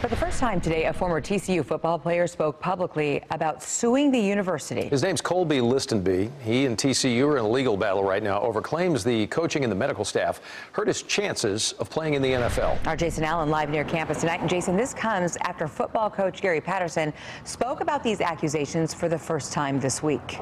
For the first time today, a former TCU football player spoke publicly about suing the university. His name's Kolby Listenbee. He and TCU are in a legal battle right now over claims the coaching and the medical staff hurt his chances of playing in the NFL. Our Jason Allen live near campus tonight. And Jason, this comes after football coach Gary Patterson spoke about these accusations for the first time this week.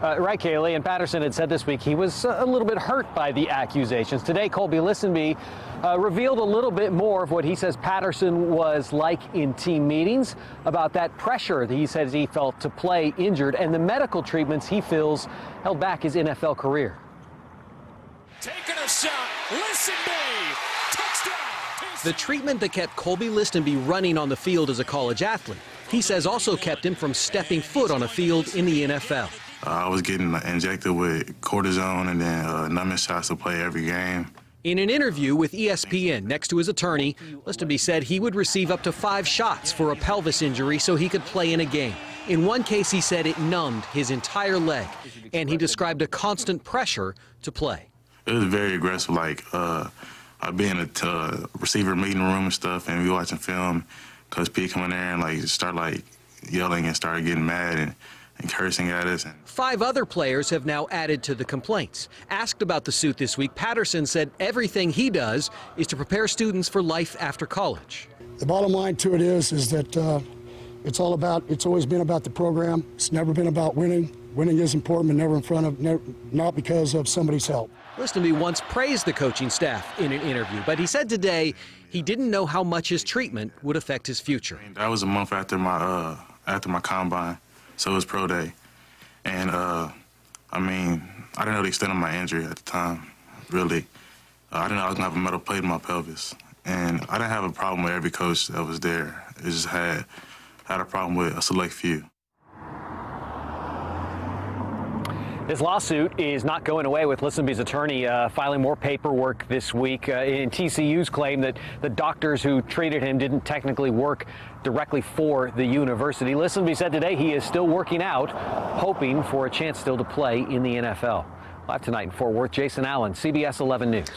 Uh, right, Kaylee. And Patterson had said this week he was a little bit hurt by the accusations. Today, Kolby Listenbee uh, revealed a little bit more of what he says Patterson was like in team meetings, about that pressure that he says he felt to play injured, and the medical treatments he feels held back his NFL career. Taking a shot, Listenbee, touchdown. The treatment that kept Kolby Listenbee running on the field as a college athlete, he says also kept him from stepping foot on a field in the NFL. Uh, I was getting injected with cortisone and then uh, numbing shots to play every game. In an interview with ESPN next to his attorney, Listenbee said he would receive up to five shots for a pelvis injury so he could play in a game. In one case, he said it numbed his entire leg, and he described a constant pressure to play. It was very aggressive, like uh, I'd be in a uh, receiver meeting room and stuff, and we watching film. Coach P come in there and like start like yelling and start getting mad and and cursing at us. Five other players have now added to the complaints. Asked about the suit this week, Patterson said everything he does is to prepare students for life after college. The bottom line to it is, is that uh, it's all about, it's always been about the program. It's never been about winning. Winning is important, but never in front of, never, not because of somebody's help. Listenbee once praised the coaching staff in an interview, but he said today he didn't know how much his treatment would affect his future. That was a month after my uh, after my combine. So it was pro day. And, uh, I mean, I didn't know the extent of my injury at the time, really. Uh, I didn't know I was going to have a metal plate in my pelvis. And I didn't have a problem with every coach that was there. It just had, had a problem with a select few. This lawsuit is not going away with Listenbee's attorney uh, filing more paperwork this week uh, in TCU's claim that the doctors who treated him didn't technically work directly for the university. Listenbee said today he is still working out, hoping for a chance still to play in the NFL. Live tonight in Fort Worth, Jason Allen, CBS 11 News.